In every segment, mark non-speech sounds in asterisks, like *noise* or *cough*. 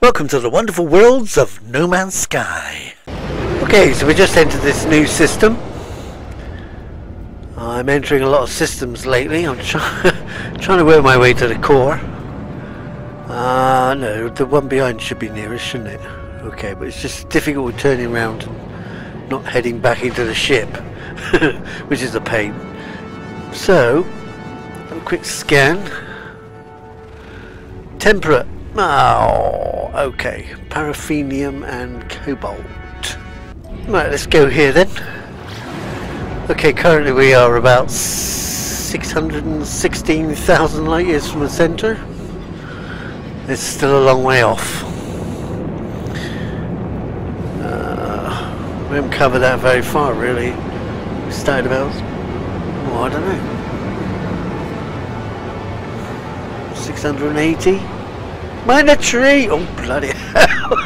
Welcome to the wonderful worlds of No Man's Sky. Okay, so we just entered this new system. I'm entering a lot of systems lately. I'm try *laughs* trying to work my way to the core. Uh, no, the one behind should be nearest, shouldn't it? Okay, but it's just difficult turning around and not heading back into the ship, *laughs* which is a pain. So, a quick scan. Temperate. Oh, okay. Paraffinium and cobalt. Right, let's go here then. Okay, currently we are about 616,000 light years from the centre. It's still a long way off. Uh, we haven't covered that very far really. We started about, oh, I don't know, 680? Mind a tree! Oh bloody hell!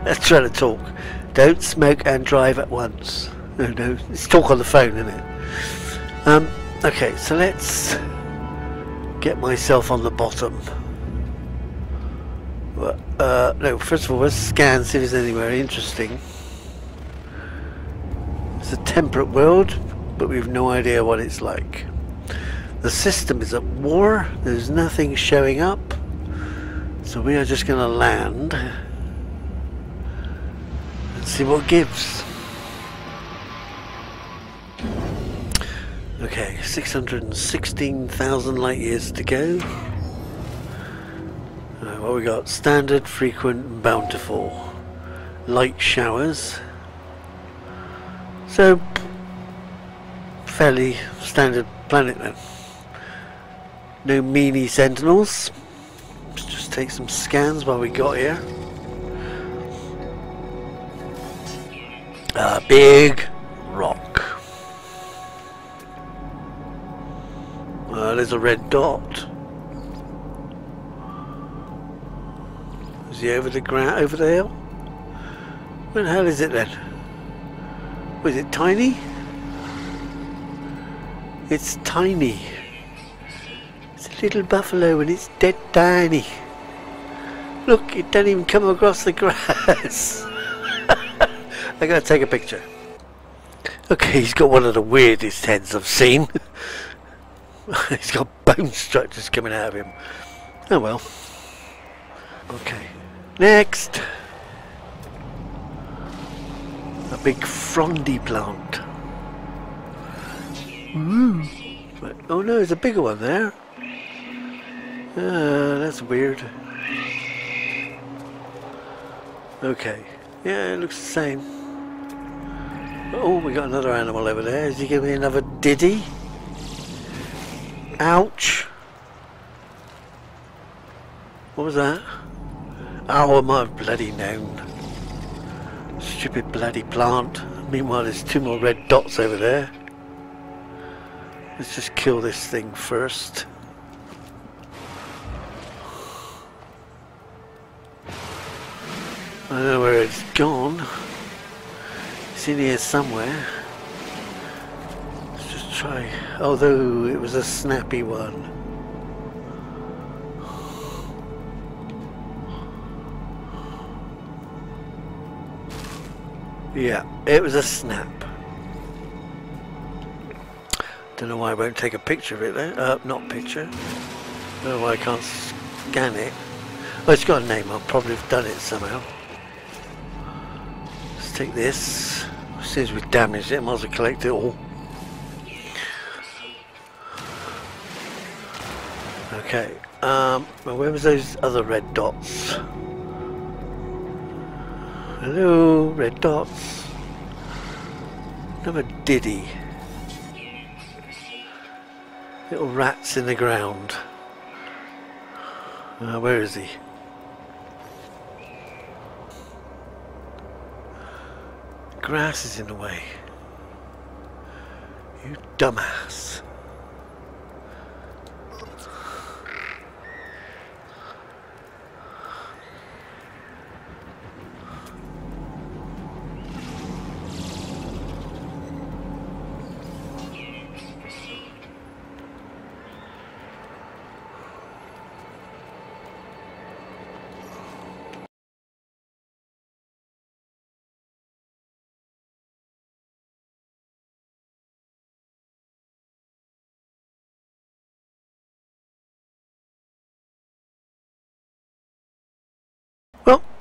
*laughs* Let's try to talk. Don't smoke and drive at once. No, no, it's talk on the phone, isn't it? Um, okay, so let's get myself on the bottom. Uh, no, first of all, let's scan, see if there's anywhere interesting. It's a temperate world, but we've no idea what it's like. The system is at war, there's nothing showing up, so we are just going to land and see what gives. Okay, 616,000 light years to go. Uh, what we got? Standard, frequent, bountiful. Light showers. So, fairly standard planet then. No meanie sentinels. Just take some scans while we got here. A big rock. Uh, there's a red dot. Is he over the ground, over the hill? Where the hell is it then? Was it tiny? It's tiny. Little buffalo and it's dead tiny. Look, it doesn't even come across the grass. *laughs* I gotta take a picture. Okay, he's got one of the weirdest heads I've seen. *laughs* he's got bone structures coming out of him. Oh well. Okay. Next! A big frondy plant. Mm. Oh no, there's a bigger one there. Uh, that's weird. Okay. Yeah, it looks the same. Oh, we got another animal over there. Is he giving me another diddy? Ouch. What was that? Oh, I bloody known? Stupid bloody plant. Meanwhile, there's two more red dots over there. Let's just kill this thing first. I don't know where it's gone. It's in here somewhere. Let's just try. Although it was a snappy one. Yeah, it was a snap. Don't know why I won't take a picture of it though. Uh, not picture. Don't know why I can't scan it. Well, it's got a name. I'll probably have done it somehow. Take this. As we've damaged it, might as well collect it all. Okay. Um, where was those other red dots? Hello, red dots. Another diddy. Little rats in the ground. Uh, where is he? Grass is in the way. You dumbass.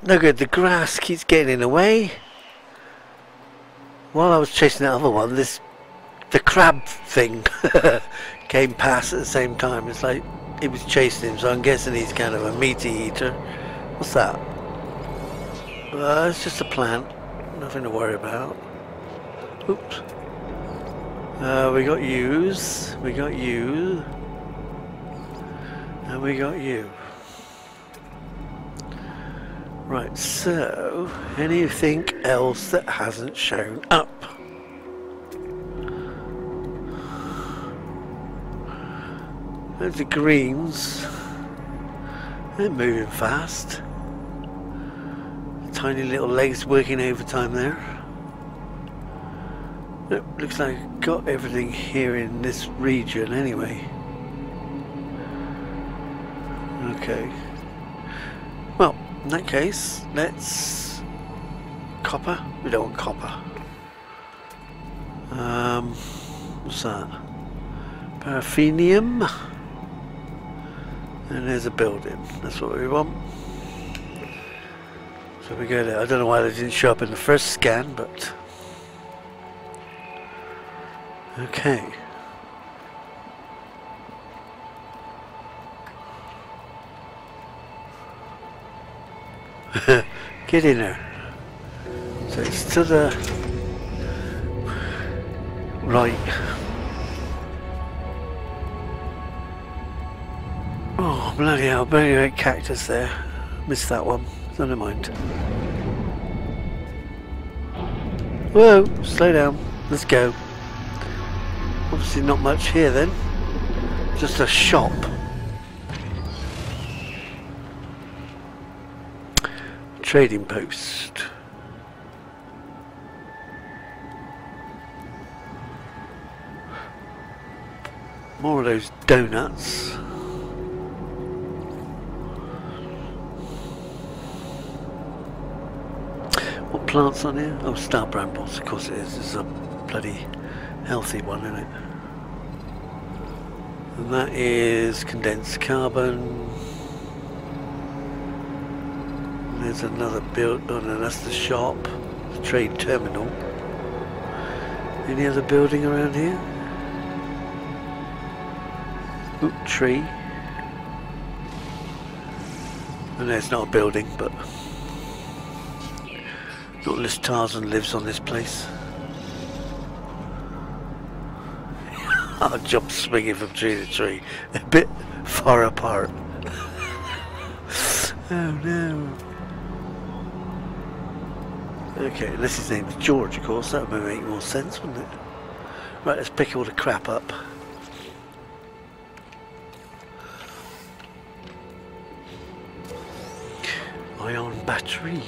No good. The grass keeps getting in the way. While I was chasing that other one, this the crab thing *laughs* came past at the same time. It's like it was chasing him, so I'm guessing he's kind of a meaty eater. What's that? Uh, it's just a plant. Nothing to worry about. Oops. Uh, we got yous. We got you. And we got you. Right, so anything else that hasn't shown up? There's the greens. They're moving fast. Tiny little legs working overtime there. Looks like I've got everything here in this region anyway. Okay. In that case, let's... Copper? We don't want copper. Um, what's that? Paraffinium. And there's a building. That's what we want. So we go there. I don't know why they didn't show up in the first scan, but... Okay. *laughs* Get in there. So it's to the right. Oh bloody hell, bloody red cactus there. Missed that one. Never mind. Whoa, slow down. Let's go. Obviously not much here then. Just a shop. Trading post. More of those donuts. What plants on here? Oh, star brambles. Of course it is. It's a bloody healthy one, isn't it? And that is condensed carbon. There's another build. Oh no, that's the shop, the trade terminal. Any other building around here? Oop, tree. Oh, and there's not a building, but not unless Tarzan lives on this place. *laughs* I'll jump swinging from tree to tree, a bit far apart. *laughs* oh no. Okay, unless his name's George, of course, that would make more sense, wouldn't it? Right, let's pick all the crap up. Ion battery.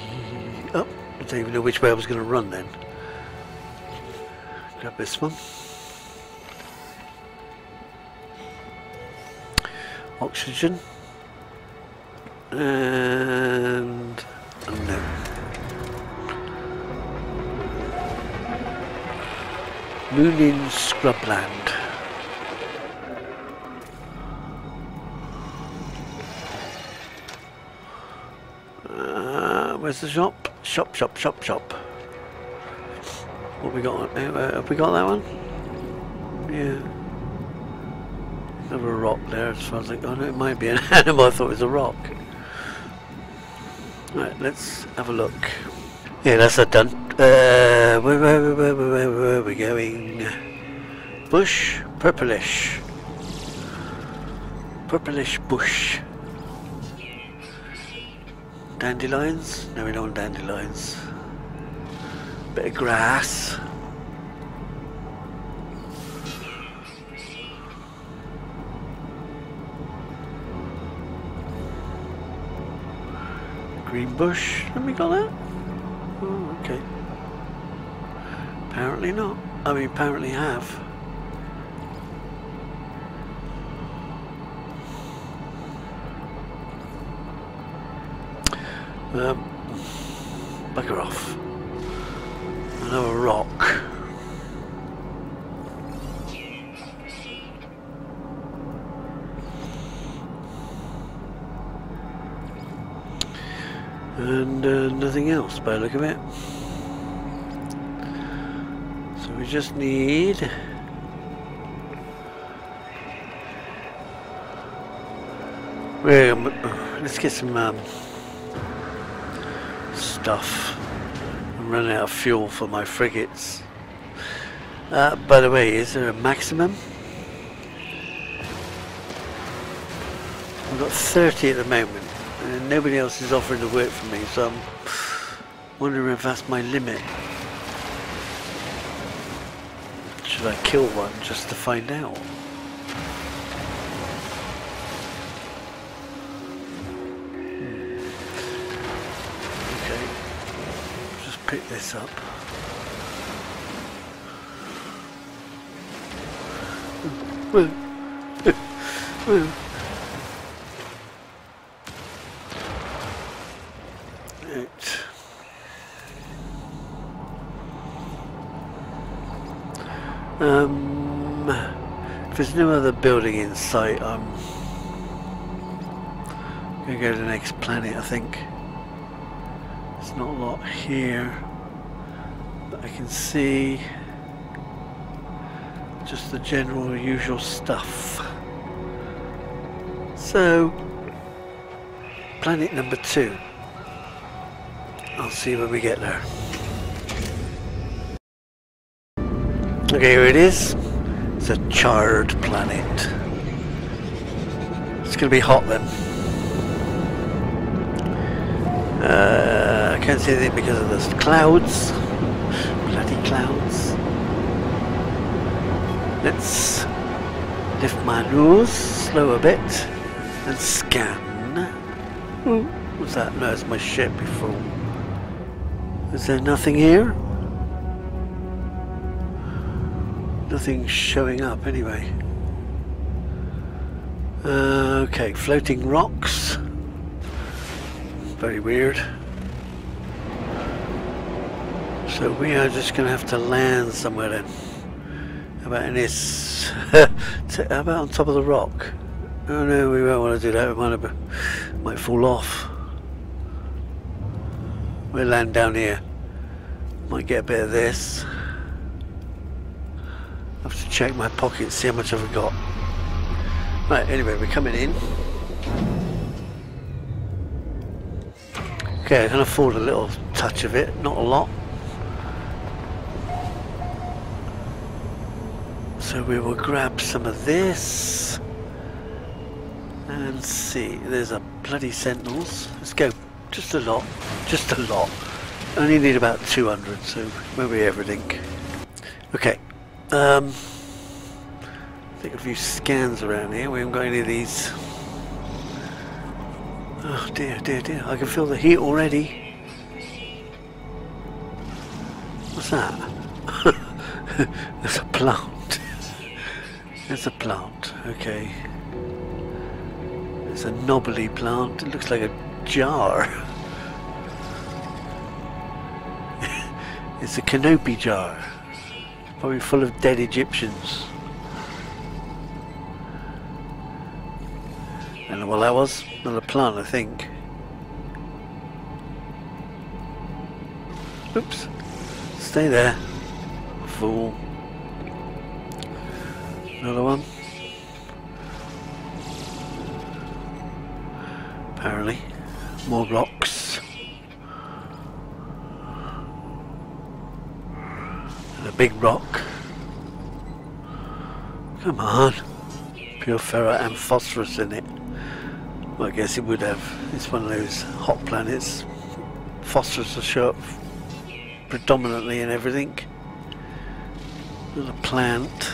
Oh, I don't even know which way I was going to run then. Grab this one. Oxygen. And... no. Moonin Scrubland. Uh, where's the shop? Shop, shop, shop, shop. What we got? Uh, have we got that one? Yeah. Another rock there as far as I no, it might be an *laughs* animal, I thought it was a rock. Right, let's have a look. Yeah, that's a done. Uh, where, where, where, where, where, where are we going? Bush, purplish. Purplish bush. Dandelions? No, we don't dandelions. Bit of grass. Green bush. Have we got that? Apparently not. I mean, apparently have. Um, bugger off. Another rock. And uh, nothing else by the look of it. Just need... Well, let's get some um, stuff. I'm running out of fuel for my frigates. Uh, by the way, is there a maximum? I've got 30 at the moment, and nobody else is offering to work for me, so I'm wondering if that's my limit. Should I kill one just to find out? Hmm. Okay, just pick this up. Well, well. Right. Um, if there's no other building in sight, I'm gonna go to the next planet. I think there's not a lot here that I can see. Just the general usual stuff. So, planet number two. I'll see when we get there. Okay, here it is. It's a charred planet. It's going to be hot then. Uh, I can't see anything because of the clouds. Bloody clouds. Let's lift my nose, slow a bit, and scan. Ooh, what's that? No, it's my ship before. Is there nothing here? Nothing showing up anyway. Uh, okay, floating rocks. Very weird. So we are just going to have to land somewhere then. About in this? *laughs* How about on top of the rock? Oh no, we won't want to do that. We might, have, might fall off. We'll land down here. Might get a bit of this. I have to check my pockets, see how much I've got. Right, anyway, we're coming in. Okay, I can afford a little touch of it, not a lot. So we will grab some of this and see. There's a bloody sentinels. Let's go. Just a lot. Just a lot. Only need about 200, so maybe everything. Okay. Um, I think a few scans around here. We haven't got any of these. Oh dear, dear, dear. I can feel the heat already. What's that? *laughs* There's a plant. There's a plant. Okay. It's a knobbly plant. It looks like a jar. *laughs* it's a canopic jar. Probably full of dead Egyptians. And well that was another plant I think. Oops. Stay there. Fool. Another one. Apparently. More rocks. And a big rock. Come on. Pure ferrite and phosphorus in it. Well, I guess it would have. It's one of those hot planets. Phosphorus will show up predominantly in everything. There's a plant.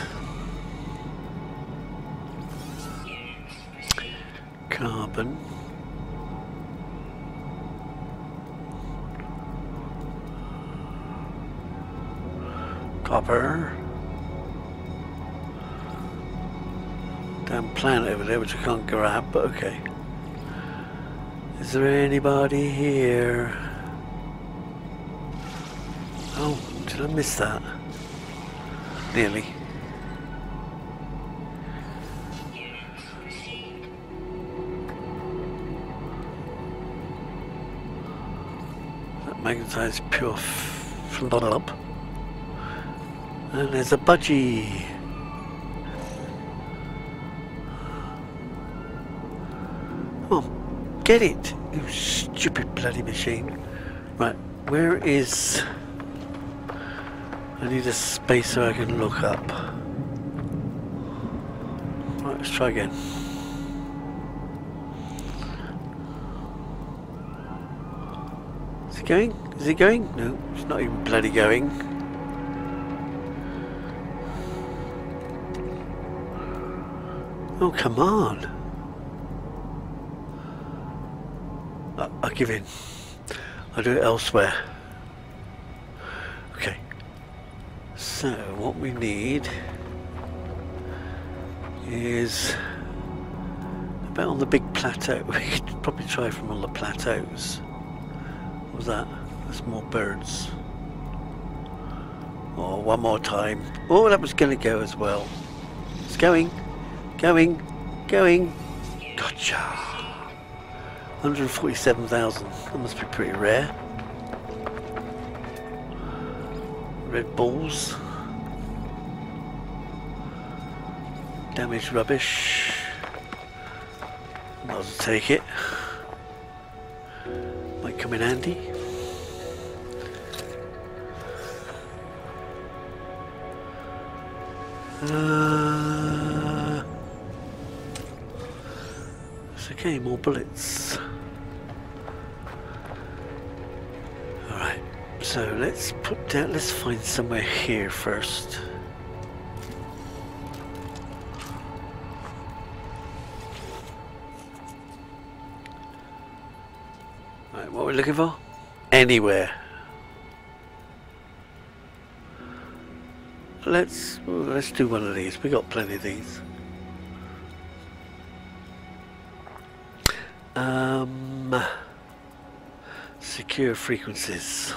Copper. Damn planet over there which I can't grab, but okay. Is there anybody here? Oh, did I miss that? Nearly. That magnetized pure from the lump. And there's a budgie. Come on, get it, you stupid bloody machine. Right, where is... I need a space so I can look up. Right, let's try again. Is it going? Is it going? No, it's not even bloody going. Oh, come on. I I'll give in. I'll do it elsewhere. Okay. So, what we need is about on the big plateau. *laughs* We could probably try from all the plateaus. What was that? There's more birds. Oh, one more time. Oh, that was going to go as well. It's going, going, going. Gotcha. 147,000. That must be pretty rare. Red balls. Damaged rubbish. Might as well take it. Might come in handy. Uh, okay, more bullets. Alright, so let's put down, let's find somewhere here first. Right, what are we looking for? Anywhere. Let's let's do one of these. We got plenty of these. Um, secure frequencies.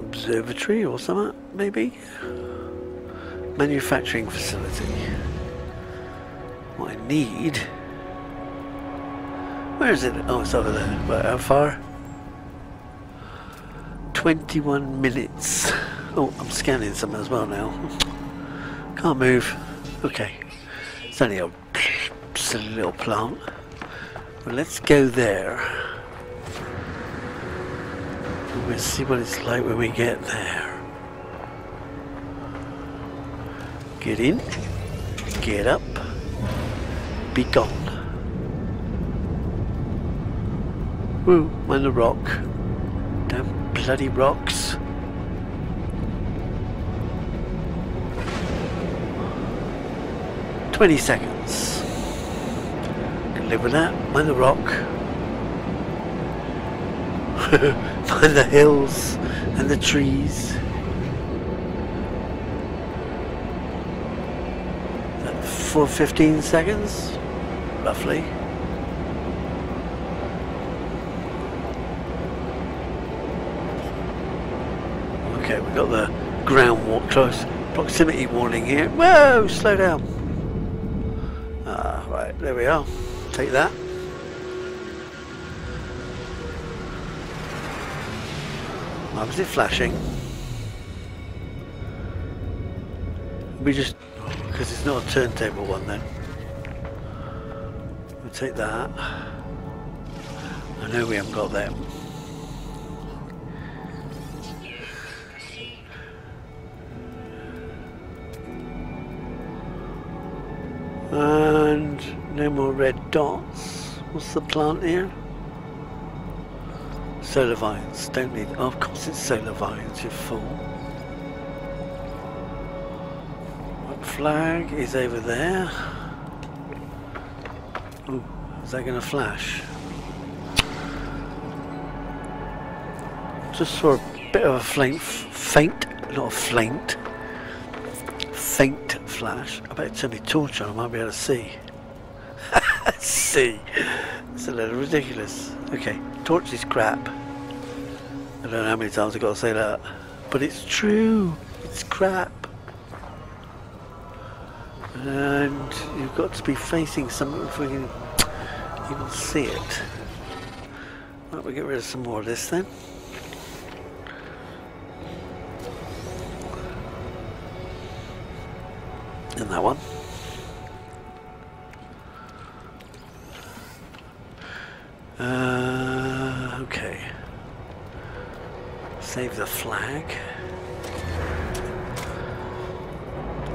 Observatory or something, maybe? Manufacturing facility. What I need where is it? Oh, it's over there. But how far? 21 minutes. Oh, I'm scanning something as well now. Can't move. Okay. It's only a silly little plant. But let's go there. We'll see what it's like when we get there. Get in. Get up. Be gone. Woo, on the rock. Damn bloody rocks. Twenty seconds. Can live with that. Mind the rock. *laughs* Mind the hills and the trees. For 15 seconds, roughly. Okay, we've got the ground walk close proximity warning here. Whoa, slow down. We are. Take that. Why was it flashing? We just, because it's not a turntable one then. We'll take that. I know we haven't got them. And no more red dots. What's the plant here? Solar vines. Don't need. Oh, of course, it's solar vines. You're full. What flag is over there? Oh, is that going to flash? Just saw a bit of a faint, faint, not a faint, faint flash. I better turn my torch I might be able to see. See. It's a little ridiculous. Okay, torch is crap. I don't know how many times I've got to say that. But it's true. It's crap. And you've got to be facing something before you You can see it. Right, we'll get rid of some more of this then. Uh, okay. Save the flag.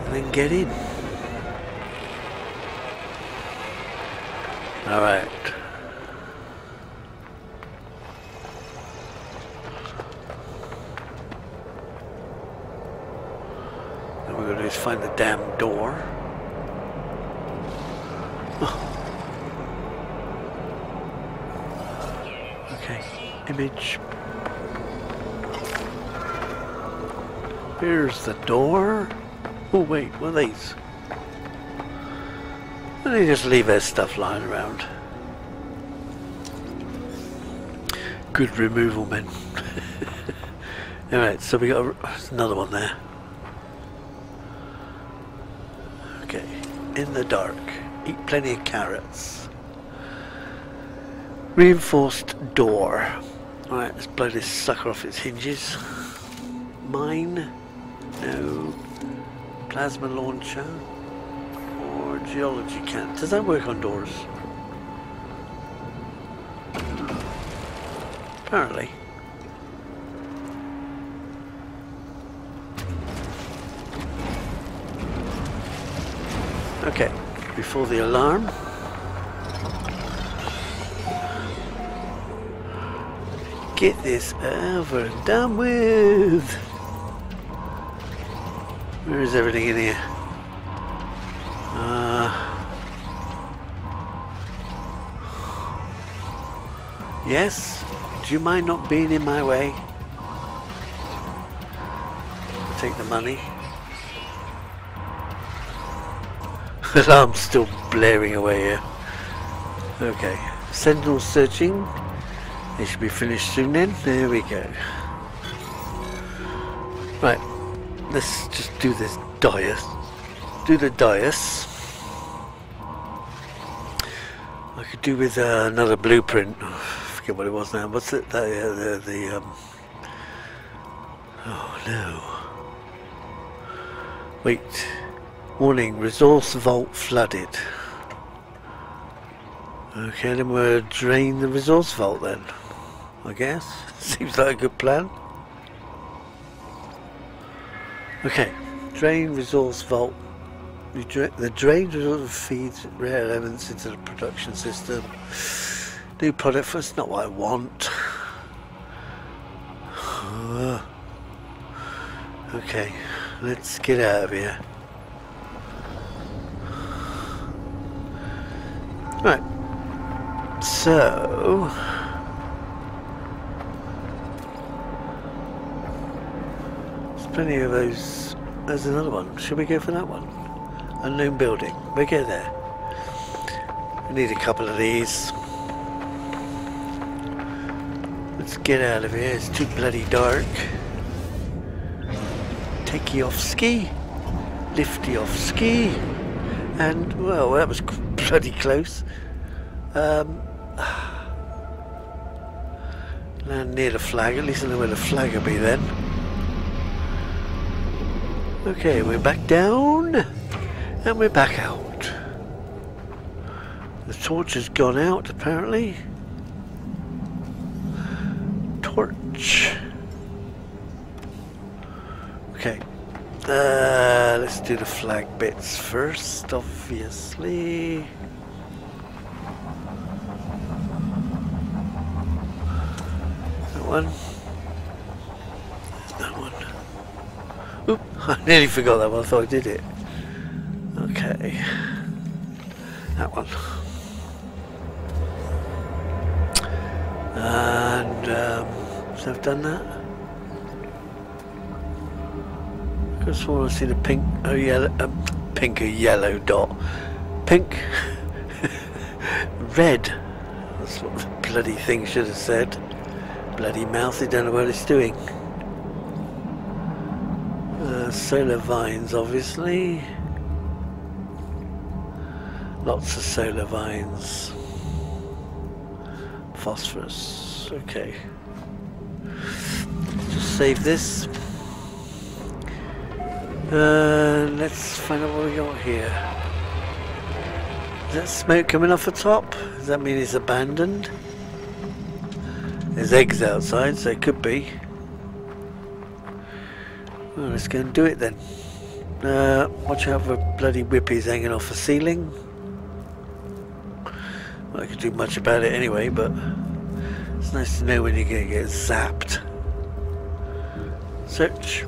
And then get in. Alright. What we're going to do is find the damn door. Okay, image. Here's the door. Oh wait, what are these? They just leave their stuff lying around? Good removal men. *laughs* Alright, so we got a, another one there. Okay, in the dark. Eat plenty of carrots. Reinforced door. Alright, let's blow this sucker off its hinges. Mine. No. Plasma launcher. Or geology can. Does that work on doors? Apparently. Okay, before the alarm. Get this over and done with. Where is everything in here? Uh, yes? Do you mind not being in my way? I'll take the money. *laughs* Alarm's still blaring away here. Okay. Sentinel searching. They should be finished soon then. There we go. Right. Let's just do this dais. Do the dais. I could do with uh, another blueprint. I forget what it was now. What's it? The, uh, the, the um... Oh no. Wait. Warning, resource vault flooded. Okay, then we'll drain the resource vault then. I guess. *laughs* Seems like a good plan. Okay, drain resource vault. The drain resource feeds rare elements into the production system. New product for it's not what I want. *sighs* okay, let's get out of here. Right. So plenty of those. There's another one. Should we go for that one? Unknown building. We go there. We need a couple of these. Let's get out of here. It's too bloody dark. Take you off ski. Lift you off ski. And well, that was *laughs* bloody close. Um, *sighs* land near the flag, at least I know where the flag will be then. Okay, we're back down, and we're back out. The torch has gone out, apparently. Torch. Okay. Uh, let's do the flag bits first, obviously. one. That one. Oop, *laughs* I nearly forgot that one. I thought I did it. Okay. That one. And, um, so I've done that. I just want to see the pink, oh yellow, um, pink or yellow dot. Pink, *laughs* red. That's what the bloody thing should have said bloody mouth, they don't know what it's doing. Solar vines, obviously. Lots of solar vines. Phosphorus. Okay. Just save this. Uh, let's find out what we got here. Is that smoke coming off the top? Does that mean it's abandoned? There's eggs outside, so it could be. Well, let's go and do it then. Uh, watch out for bloody whippies hanging off the ceiling. Well, I could do much about it anyway, but it's nice to know when you're going to get zapped. Search.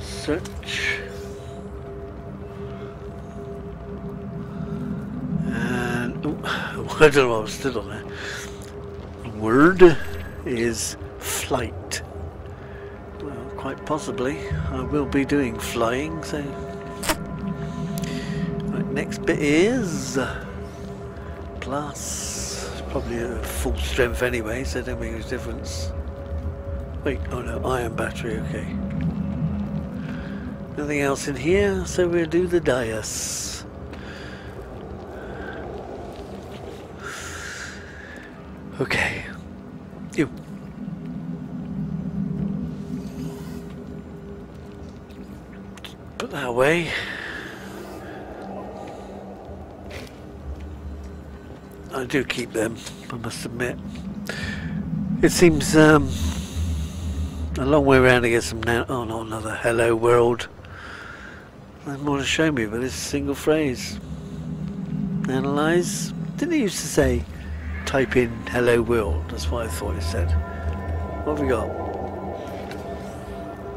Search. And oh, *laughs* I don't know what I was still on there. Word is flight. Quite possibly. I will be doing flying, so. Right, next bit is plus probably a full strength anyway, so don't make any difference. Wait, oh no, ion battery, okay. Nothing else in here, so we'll do the dais. Okay. Put that away. I do keep them, I must admit. It seems um, a long way around to get some now. Oh, no, another hello world. There's more to show me, but this single phrase. Analyze. Didn't he used to say, type in hello world? That's what I thought it said. What have we got?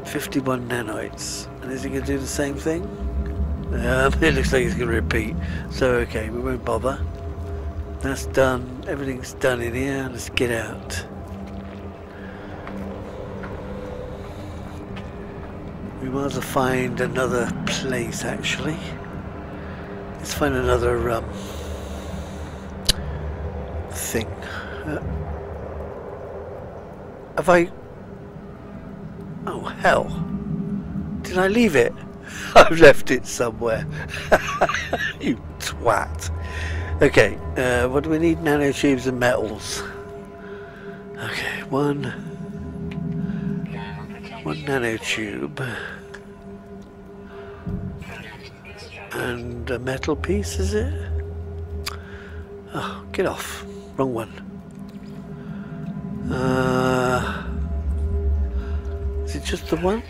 51 nanites. And is he going to do the same thing? Um, *laughs* it looks like he's going to repeat. So, okay, we won't bother. That's done. Everything's done in here. Let's get out. We might as well find another place, actually. Let's find another um, thing. Uh, have I... Oh, hell. Did I leave it? *laughs* I've left it somewhere. *laughs* you twat. Okay, uh, what do we need? Nanotubes and metals. Okay, one... One nanotube. And a metal piece, is it? Oh, get off. Wrong one. Uh, is it just the one?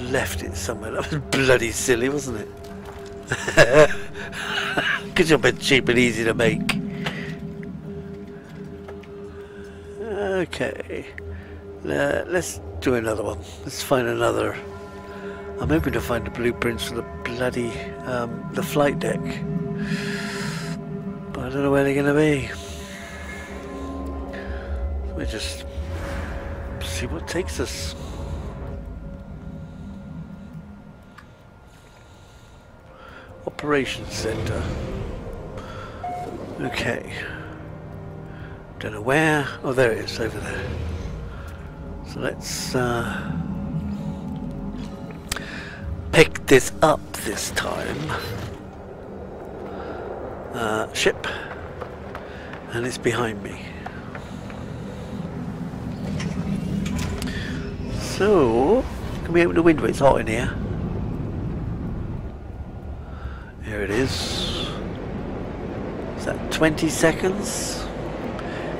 Left it somewhere. That was bloody silly, wasn't it? *laughs* Because you're a bit cheap and easy to make. Okay. Uh, let's do another one. Let's find another. I'm hoping to find the blueprints for the bloody um, the flight deck, but I don't know where they're going to be. We just see what takes us. Operations Center. Okay. Don't know where. Oh, there it is, over there. So let's uh, pick this up this time. Uh, ship. And it's behind me. So, can we open the window? It's hot in here. Here it is. Is that 20 seconds?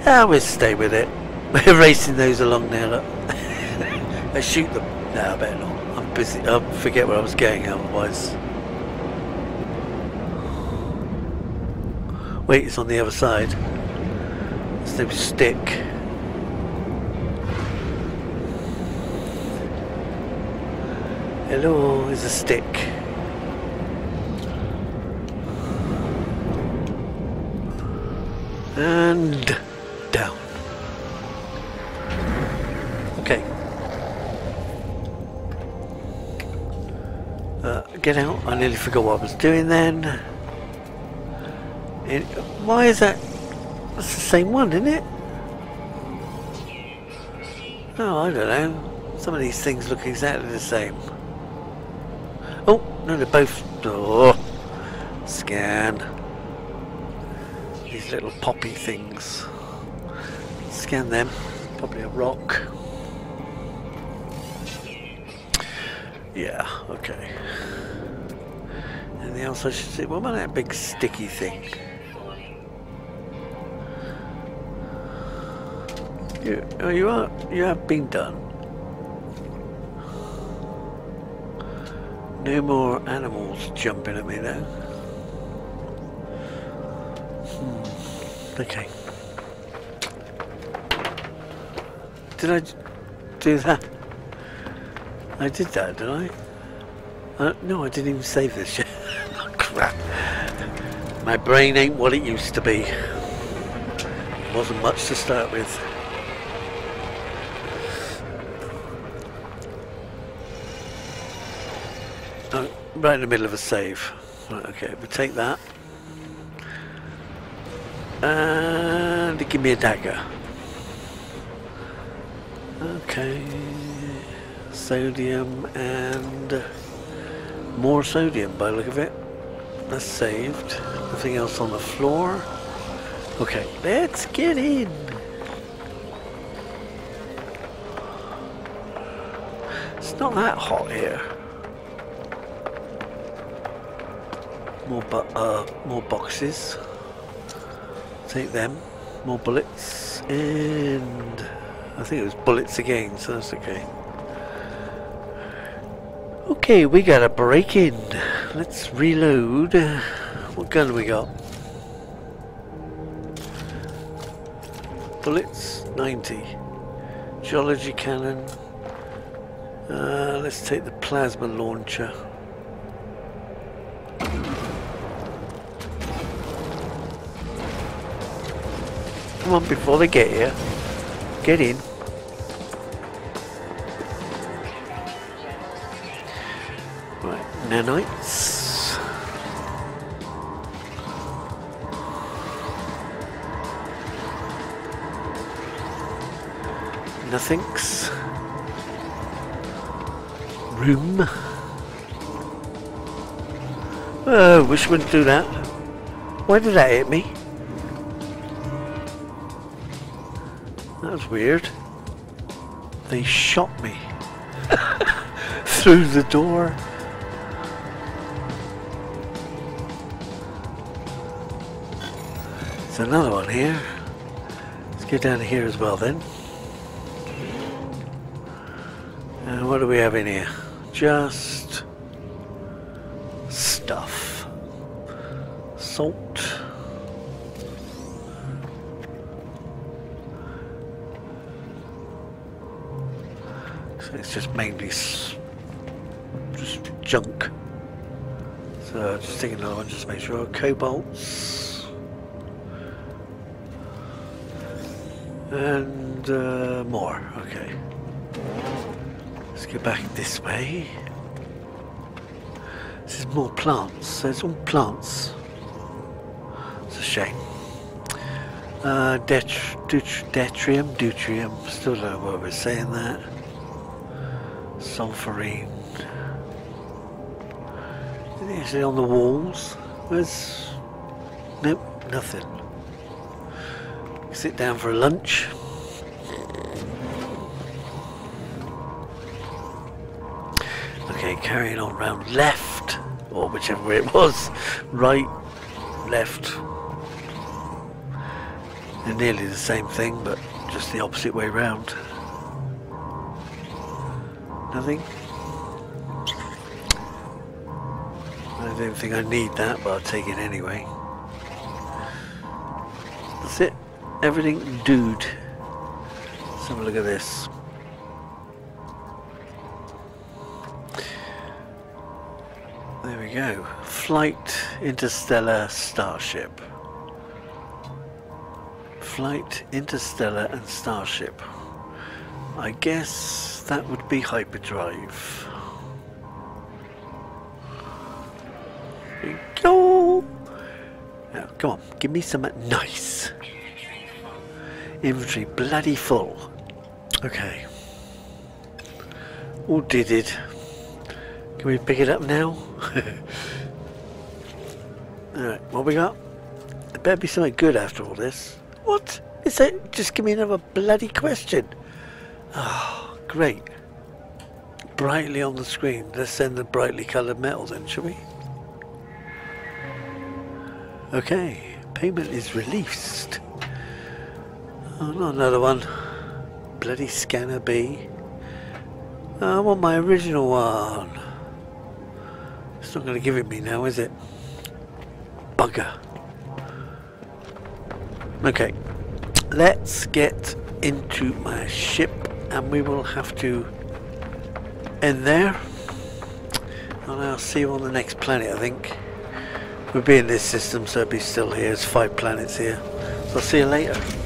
Ah, we'll stay with it. *laughs* We're racing those along now, look. *laughs* I shoot them. No, I better not. I'm busy. I'll forget where I was going otherwise. Wait, it's on the other side. It's no stick. Hello, is a stick. And down. Okay. Uh, get out. I nearly forgot what I was doing then. It, why is that? That's the same one, isn't it? Oh, I don't know. Some of these things look exactly the same. Oh, no, they're both. Oh, scan. These little poppy things. Scan them. Probably a rock. Yeah, okay. Anything else I should see? What about that big sticky thing? You, oh, you are, you have been done. No more animals jumping at me though. Okay. Did I do that? I did that, did I? Uh, no, I didn't even save this yet. *laughs* oh, crap. My brain ain't what it used to be. Wasn't much to start with. Oh, right in the middle of a save. Right, okay, we'll take that. And give me a dagger. Okay. Sodium and more sodium by the look of it. That's saved. Nothing else on the floor. Okay, let's get in. It's not that hot here. More bu uh, more boxes. Take them. More bullets. And I think it was bullets again, so that's okay. Okay, we got a break in. Let's reload. What gun we got? Bullets, 90. Geology cannon. Uh, let's take the plasma launcher. Come on, before they get here. Get in. Right, nanites. Nothings. Room. Oh, wish wouldn't do that. Why did that hit me? Was weird. They shot me *laughs* through the door. There's another one here. Let's get down here as well then. And what do we have in here? Just it's just mainly just junk. So just take another one just to make sure. Cobalts. And uh, more, okay. Let's get back this way. This is more plants, so it's all plants. It's a shame. Uh, det detrium, deuterium, still don't know why we're saying that sulfurine. It on the walls? Where's... Nope, nothing. Sit down for a lunch. Okay, carrying on round left, or whichever way it was. Right, left. They're nearly the same thing, but just the opposite way round. Nothing? I don't think I need that, but I'll take it anyway. That's it. Everything dude. Let's have a look at this. There we go. Flight Interstellar Starship. Flight Interstellar and Starship. I guess that would be hyperdrive. Go! Now, come on, give me some nice. Inventory bloody full. Okay. All did it. Can we pick it up now? *laughs* Alright, what we got? There better be something good after all this. What? Is that? Just give me another bloody question. Oh, great. Brightly on the screen. Let's send the brightly coloured metal then, shall we? Okay, payment is released. Oh, not another one. Bloody scanner B. Oh, ah, I want my original one. It's not going to give it me now, is it? Bugger. Okay, let's get into my ship and we will have to end there. And I'll see you on the next planet, I think. We'll be in this system, so it'll be still here. There's five planets here. So I'll see you later.